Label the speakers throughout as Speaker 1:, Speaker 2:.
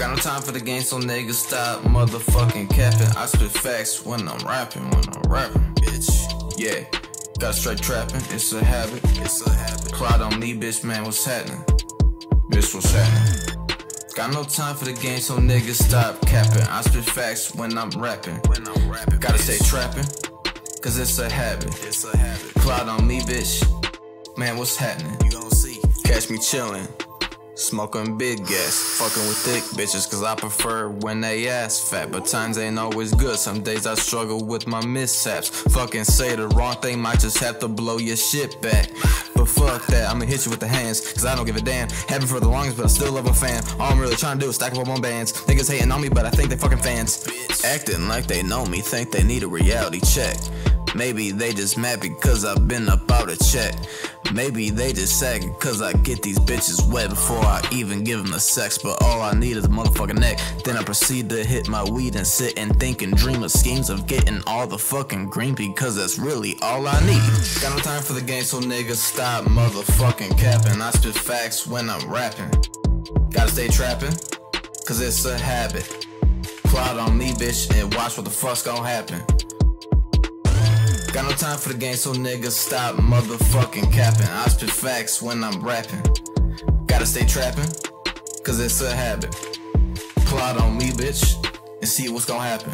Speaker 1: Got no time for the game, so niggas stop motherfucking capping. I spit facts when I'm rapping, when I'm rapping, bitch. Yeah, got straight trapping, it's a habit, it's a habit. Cloud on me, bitch, man, what's happening? Bitch, what's happening? Got no time for the game, so niggas stop capping. I spit facts when I'm rapping. When I'm rapping, gotta stay trapping, cause it's a habit. It's a habit. Cloud on me, bitch. Man, what's happening? You gon' see. Catch me chillin'. Smoking big gas, fucking with thick bitches, cause I prefer when they ass fat. But times ain't always good, some days I struggle with my mishaps. Fucking say the wrong thing, might just have to blow your shit back. But fuck that, I'ma hit you with the hands, cause I don't give a damn. Haven't for the longest, but I still love a fan. All I'm really trying to do is stack up on bands. Niggas hating on me, but I think they fucking fans. Acting like they know me, think they need a reality check. Maybe they just mad because I've been about a check. Maybe they just sagging cause I get these bitches wet before I even give them the sex. But all I need is a motherfucking neck. Then I proceed to hit my weed and sit and think and dream of schemes of getting all the fucking green because that's really all I need. Got no time for the game, so niggas stop motherfucking capping. I spit facts when I'm rapping. Gotta stay trapping, cause it's a habit. Plot on me, bitch, and watch what the fuck's gonna happen. Got no time for the game, so niggas stop motherfucking capping. I spit facts when I'm rapping. Gotta stay trapping, cause it's a habit. Plot on me, bitch, and see what's gonna happen.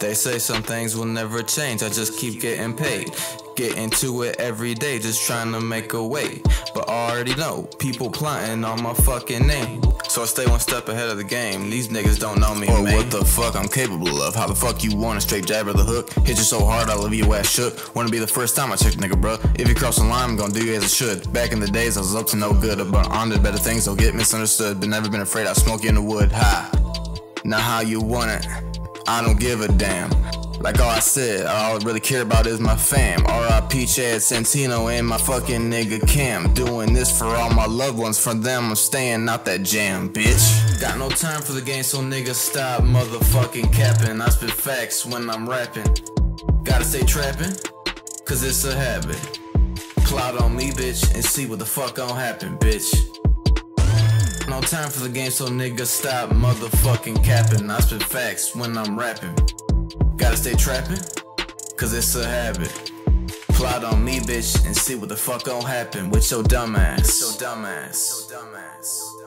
Speaker 1: They say some things will never change, I just keep getting paid. Get into it every day, just trying to make a way. But I already know, people plotting on my fucking name. So I stay one step ahead of the game. These niggas don't know me, or man. what the fuck I'm capable of. How the fuck you want a straight jab or the hook? Hit you so hard, I'll leave your ass shook. Wanna be the first time I check nigga, bro. If you cross the line, I'm gonna do you as I should. Back in the days, I was up to no good. But on to better things, don't get misunderstood. But never been afraid I'll smoke you in the wood. Ha. Now how you want it? I don't give a damn. Like all I said, all I really care about is my fam. R.I.P. Chad Santino and my fucking nigga Cam. Doing this for all my loved ones, for them I'm staying out that jam, bitch. Got no time for the game, so nigga stop motherfucking capping. I spit facts when I'm rapping. Gotta stay trapping, cause it's a habit. Cloud on me, bitch, and see what the fuck gon' happen, bitch. No time for the game, so nigga stop motherfucking capping. I spit facts when I'm rapping. Gotta stay trapping, cause it's a habit. Plot on me, bitch, and see what the fuck gon' happen with your dumb ass. Your dumb ass. Your.